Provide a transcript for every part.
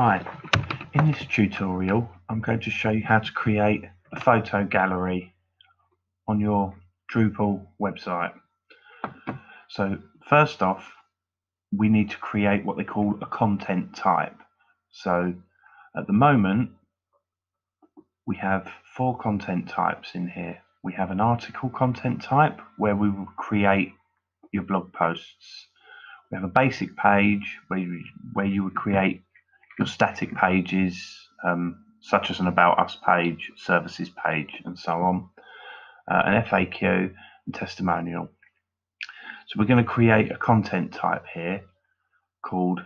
Hi, in this tutorial I'm going to show you how to create a photo gallery on your Drupal website. So first off we need to create what they call a content type. So at the moment we have four content types in here. We have an article content type where we will create your blog posts. We have a basic page where you, where you would create your static pages, um, such as an About Us page, services page, and so on, uh, an FAQ, and testimonial. So we're going to create a content type here called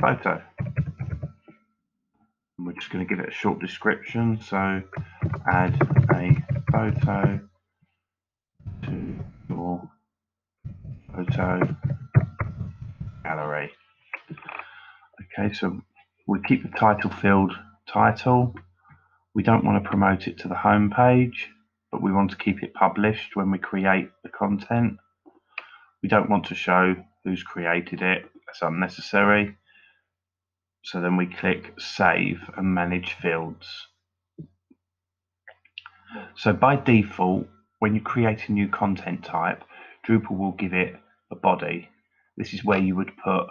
photo. And we're just going to give it a short description. So add a photo to your photo gallery. Okay, so we keep the title field title. We don't want to promote it to the home page, but we want to keep it published when we create the content. We don't want to show who's created it. That's unnecessary. So then we click Save and Manage Fields. So by default, when you create a new content type, Drupal will give it a body. This is where you would put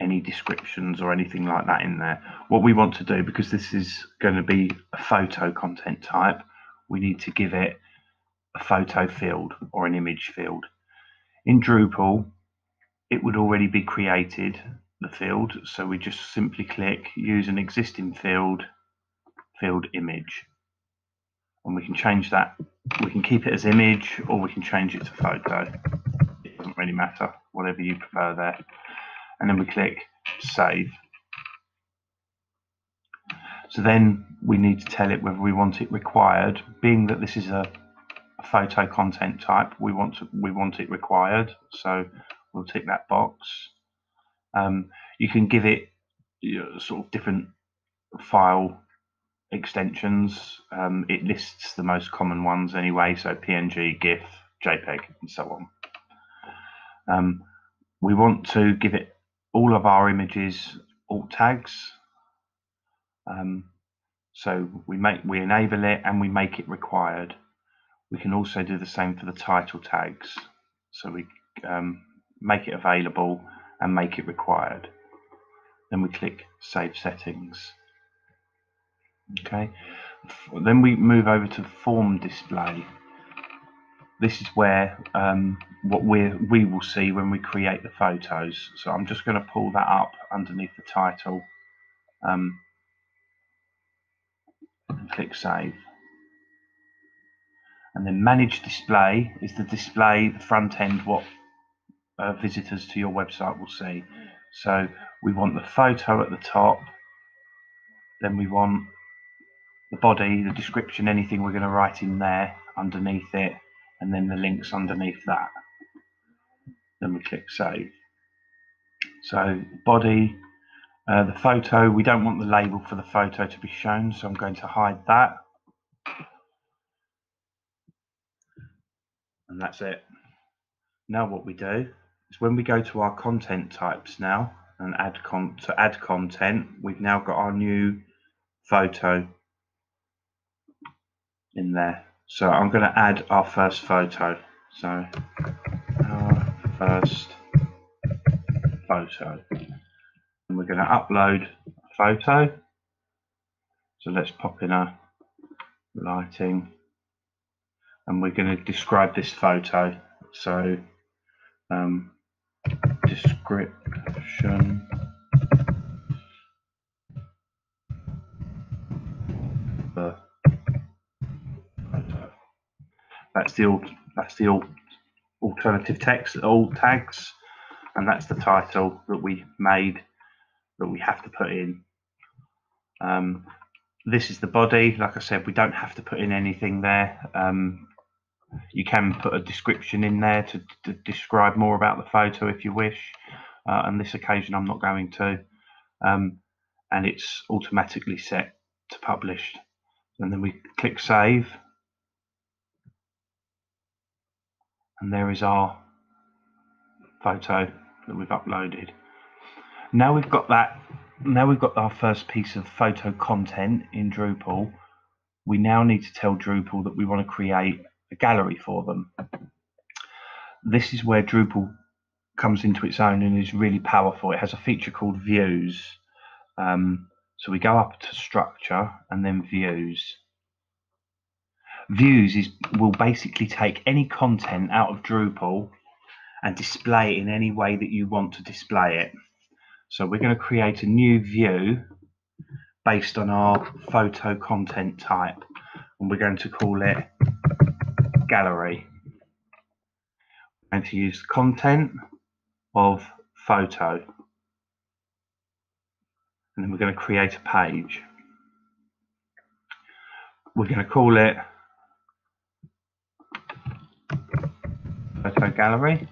any descriptions or anything like that in there. What we want to do, because this is going to be a photo content type, we need to give it a photo field or an image field. In Drupal, it would already be created, the field, so we just simply click use an existing field, field image. And we can change that, we can keep it as image or we can change it to photo. It doesn't really matter, whatever you prefer there and then we click save. So then we need to tell it whether we want it required. Being that this is a, photo content type, we want to we want it required. So we'll tick that box. Um, you can give it you know, sort of different file extensions. Um, it lists the most common ones anyway, so PNG, GIF, JPEG, and so on. Um, we want to give it all of our images alt tags. Um, so we make we enable it and we make it required. We can also do the same for the title tags. So we um, make it available and make it required. Then we click Save Settings. Okay. Then we move over to Form Display this is where um, what we we will see when we create the photos. So I'm just going to pull that up underneath the title um, and click save. And then manage display is the display, the front end, what uh, visitors to your website will see. So we want the photo at the top, then we want the body, the description, anything we're going to write in there underneath it, and then the links underneath that. Then we click save. So body, uh, the photo, we don't want the label for the photo to be shown, so I'm going to hide that. And that's it. Now what we do is when we go to our content types now and add con to add content, we've now got our new photo in there. So I'm going to add our first photo. So our first photo. And we're going to upload a photo. So let's pop in a lighting. And we're going to describe this photo. So um, description That's the old that's the alt, alternative text, old tags, and that's the title that we made that we have to put in. Um, this is the body. Like I said, we don't have to put in anything there. Um, you can put a description in there to, to, describe more about the photo if you wish. Uh, on this occasion, I'm not going to. Um, and it's automatically set to published. And then we click save. And there is our photo that we've uploaded. Now we've got that now we've got our first piece of photo content in Drupal, we now need to tell Drupal that we want to create a gallery for them. This is where Drupal comes into its own and is really powerful. It has a feature called views. Um, so we go up to structure and then views. Views is will basically take any content out of Drupal and display it in any way that you want to display it. So we're going to create a new view based on our photo content type and we're going to call it gallery. We're going to use content of photo and then we're going to create a page. We're going to call it photo gallery.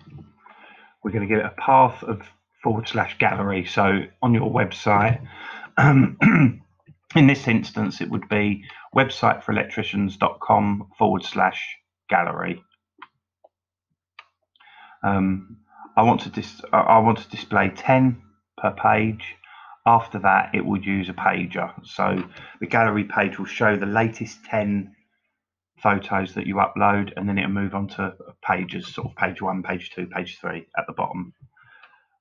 We're going to give it a path of forward slash gallery. So on your website, um, in this instance, it would be website for electricians.com forward slash gallery. Um, I want to dis I want to display 10 per page. After that, it would use a pager. So the gallery page will show the latest 10 photos that you upload, and then it'll move on to pages, sort of page one, page two, page three at the bottom.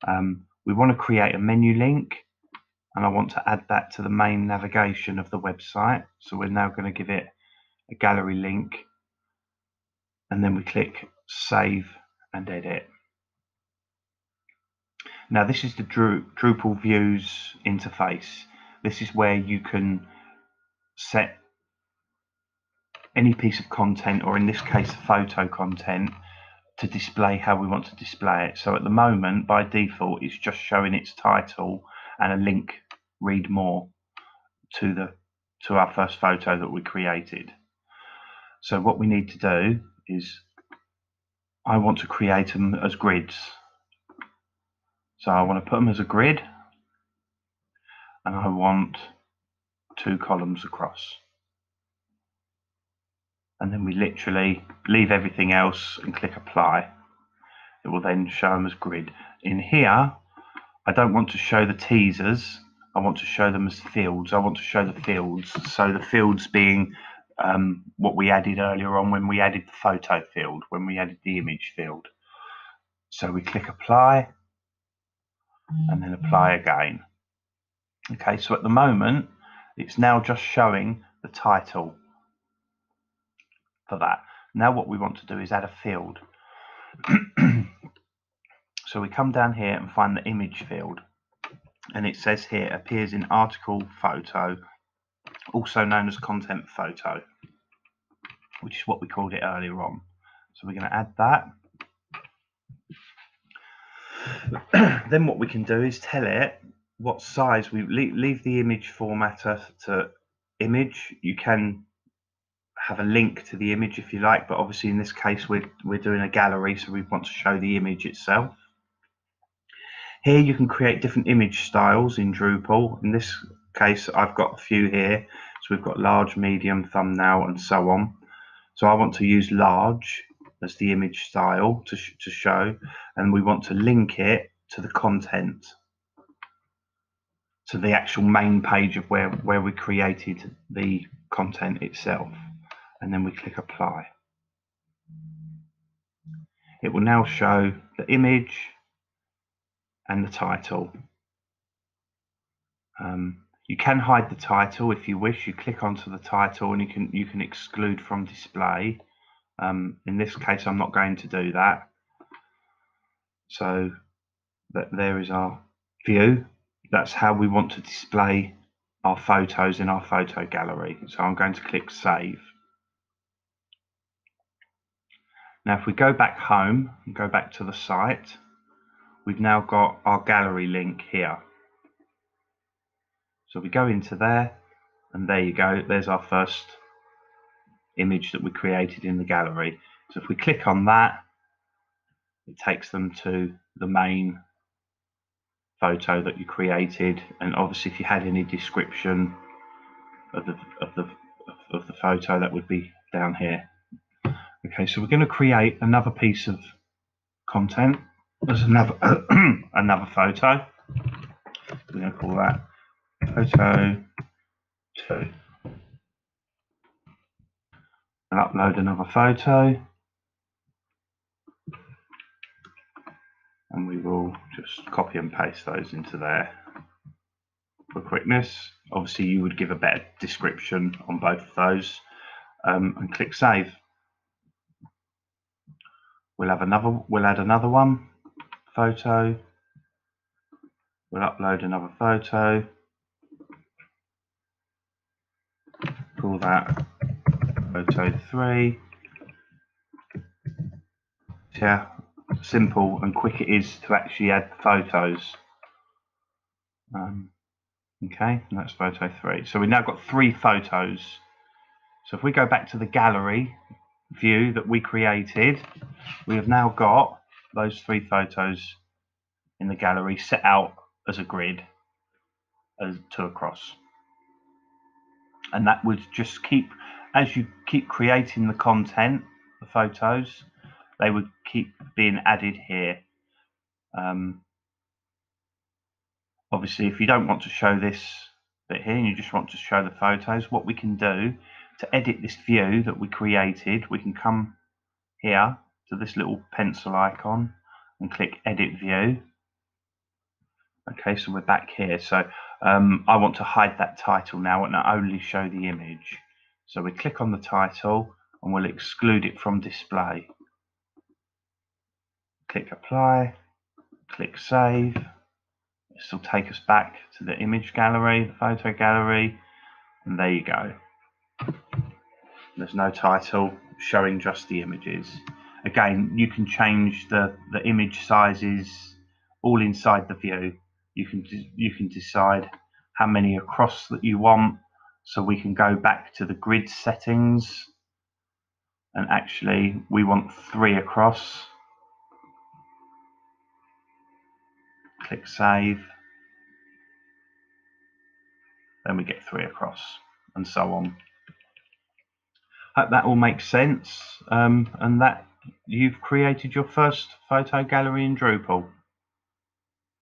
Um, we want to create a menu link and I want to add that to the main navigation of the website. So we're now going to give it a gallery link and then we click save and edit. Now this is the Drupal views interface. This is where you can set any piece of content or in this case photo content to display how we want to display it. So at the moment, by default, it's just showing its title and a link, read more, to the to our first photo that we created. So what we need to do is, I want to create them as grids. So I want to put them as a grid, and I want two columns across and then we literally leave everything else and click apply. It will then show them as grid. In here, I don't want to show the teasers. I want to show them as fields. I want to show the fields. So the fields being um, what we added earlier on when we added the photo field, when we added the image field. So we click apply and then apply again. Okay, so at the moment, it's now just showing the title for that. Now what we want to do is add a field. so we come down here and find the image field. And it says here appears in article photo, also known as content photo, which is what we called it earlier on. So we're going to add that. then what we can do is tell it what size we leave the image formatter to image. You can have a link to the image if you like, but obviously in this case we're, we're doing a gallery, so we want to show the image itself. Here you can create different image styles in Drupal. In this case, I've got a few here. So we've got large, medium, thumbnail, and so on. So I want to use large as the image style to, sh to show, and we want to link it to the content, to the actual main page of where, where we created the content itself and then we click apply. It will now show the image and the title. Um, you can hide the title if you wish. You click onto the title and you can you can exclude from display. Um, in this case, I'm not going to do that. So that there is our view. That's how we want to display our photos in our photo gallery. So I'm going to click save. Now if we go back home and go back to the site, we've now got our gallery link here. So we go into there and there you go, there's our first image that we created in the gallery. So if we click on that, it takes them to the main photo that you created and obviously if you had any description of the of the of the photo that would be down here Okay, so we're going to create another piece of content. There's another another photo. We're going to call that photo two. And upload another photo. And we will just copy and paste those into there for quickness. Obviously, you would give a better description on both of those um, and click save. We'll have another, we'll add another one, photo. We'll upload another photo. Call that photo three. Yeah, simple and quick it is to actually add photos. Um, okay, that's photo three. So we've now got three photos. So if we go back to the gallery view that we created, we have now got those three photos in the gallery set out as a grid as two across. And that would just keep, as you keep creating the content, the photos, they would keep being added here. Um, obviously, if you don't want to show this bit here and you just want to show the photos, what we can do to edit this view that we created, we can come here to this little pencil icon and click edit view. Okay, so we're back here. So um, I want to hide that title now and only show the image. So we click on the title and we'll exclude it from display click apply, click save. This will take us back to the image gallery, the photo gallery, and there you go. There's no title showing just the images. Again, you can change the, the image sizes all inside the view. You can you can decide how many across that you want. So we can go back to the grid settings and actually we want three across click save. Then we get three across and so on. That all makes sense um, and that you've created your first photo gallery in Drupal.